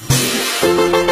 Música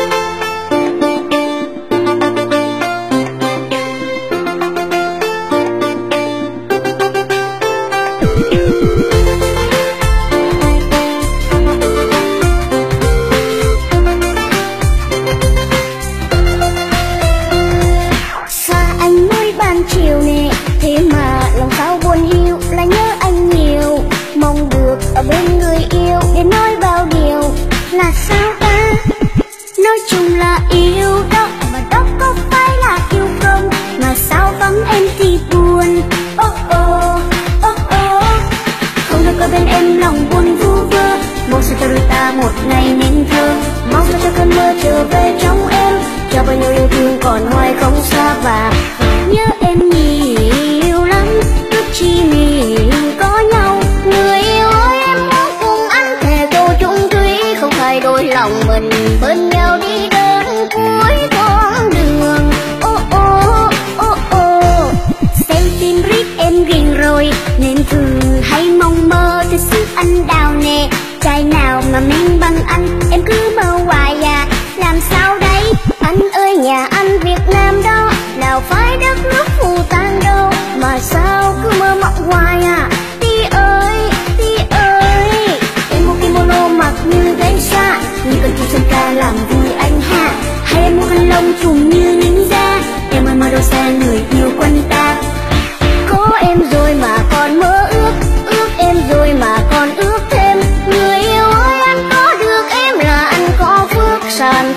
hay mong mơ thì sức anh đào nè. Trai nào mà men bằng anh, em cứ mơ hoài à làm sao đây? Anh ơi, nhà anh việt nam đó. Nào phải đất nước phù tan đâu mà sao cứ mơ mộng hoài à? Ti ơi ti ơi. Em mua kimono mặc như gái xa như cần chim sơn ca làm vui anh ha. Hay em mua khăn lông trùm như ninja em ơi mơ đâu xa người yêu quanh ta. Có em rồi.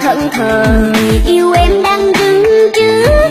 Là thờ yêu em đang đứng trước.